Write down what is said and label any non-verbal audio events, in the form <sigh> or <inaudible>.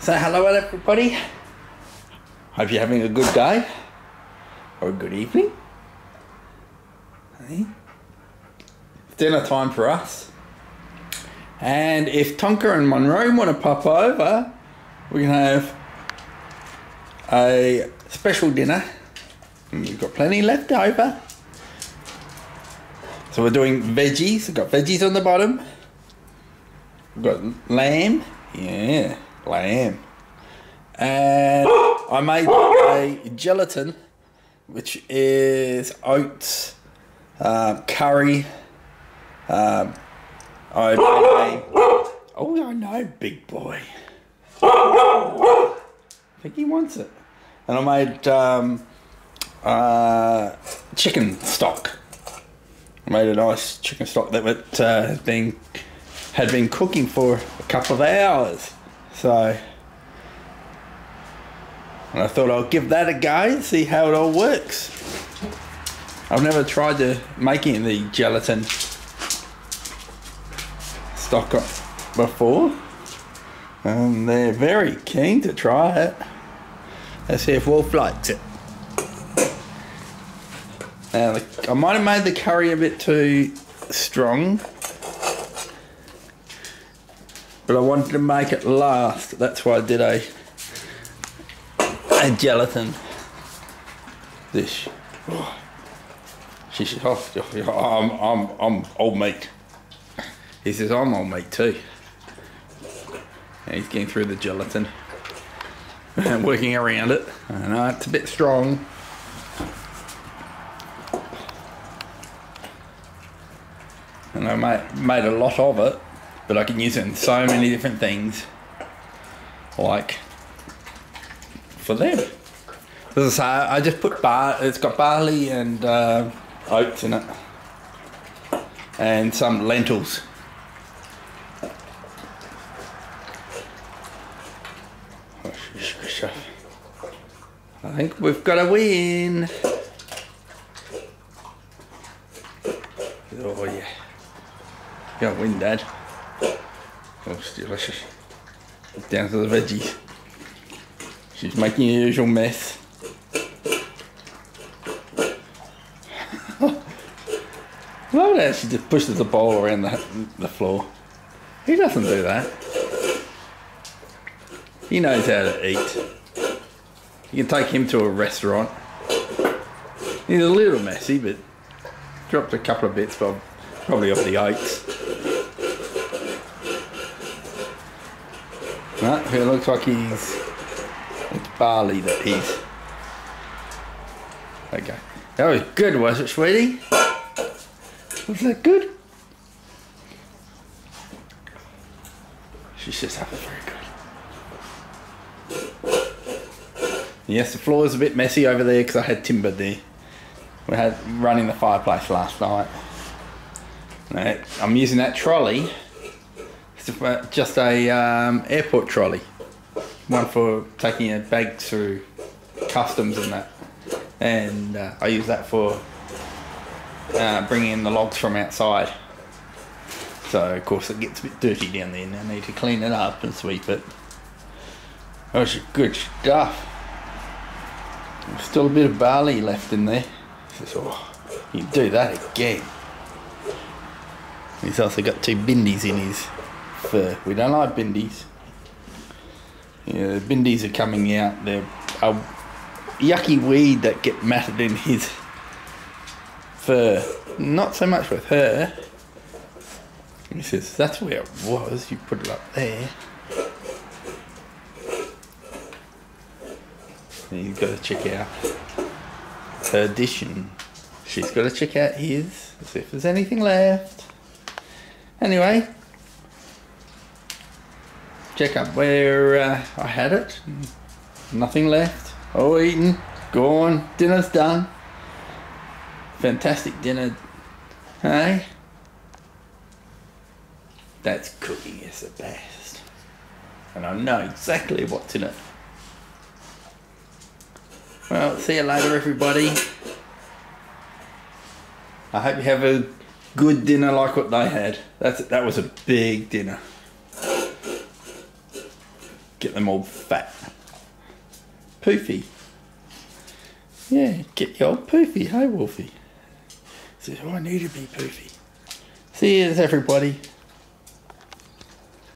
So hello everybody. Hope you're having a good day or a good evening. Hey. It's dinner time for us. And if Tonka and Monroe want to pop over, we can have a special dinner. We've got plenty left over. So we're doing veggies. We've got veggies on the bottom. We've got lamb. Yeah, lamb. And <gasps> I made a gelatin, which is oats, uh, curry. Um, I made a. Oh, I know, big boy. I think he wants it. And I made um, uh, chicken stock. I made a nice chicken stock that uh, been had been cooking for a couple of hours. So I thought I'll give that a go and see how it all works. I've never tried to making the gelatin stock before. And they're very keen to try it. Let's see if Wolf likes it. Now, I might have made the curry a bit too strong. But I wanted to make it last. That's why I did a a gelatin dish. She says, oh, I'm, I'm, I'm old meat. He says, I'm old meat too. And he's getting through the gelatin and working around it. I know it's a bit strong. And I made, made a lot of it, but I can use it in so many different things. Like for them. As I I just put bar. It's got barley and uh, oats in it, and some lentils. I think we've got a win. Oh yeah, got a win, Dad. Oh, it's delicious. Down to the veggies. She's making her usual mess. Love that she just pushes the bowl around the, the floor. He doesn't do that. He knows how to eat. You can take him to a restaurant. He's a little messy, but dropped a couple of bits, but probably off the oats. It looks like he's it's barley that he's. Okay. That was good, was it, sweetie? Was that good? She says that was very good. Yes, the floor is a bit messy over there because I had timber there. We had running the fireplace last night. I'm using that trolley. It's just a um, airport trolley one for taking a bag through customs and that. And uh, I use that for uh, bringing in the logs from outside. So of course it gets a bit dirty down there and I need to clean it up and sweep it. That was good stuff. There's still a bit of barley left in there. Oh, you do that again. He's also got two bindies in his We don't like bindies. Yeah, the bindies are coming out. They're a yucky weed that get matted in his fur. Not so much with her. He says, that's where it was. You put it up there. And you've got to check out her addition. She's got to check out his, see if there's anything left. Anyway, check up where uh, I had it. Nothing left. All eaten, gone, dinner's done. Fantastic dinner. Hey? That's cooking is the best. And I know exactly what's in it. Well, see you later everybody. I hope you have a good dinner like what they had. That's that was a big dinner. Get them all fat. Poofy. Yeah, get your old Poofy, hey Wolfie. Says, oh, I need to be Poofy. See you, everybody.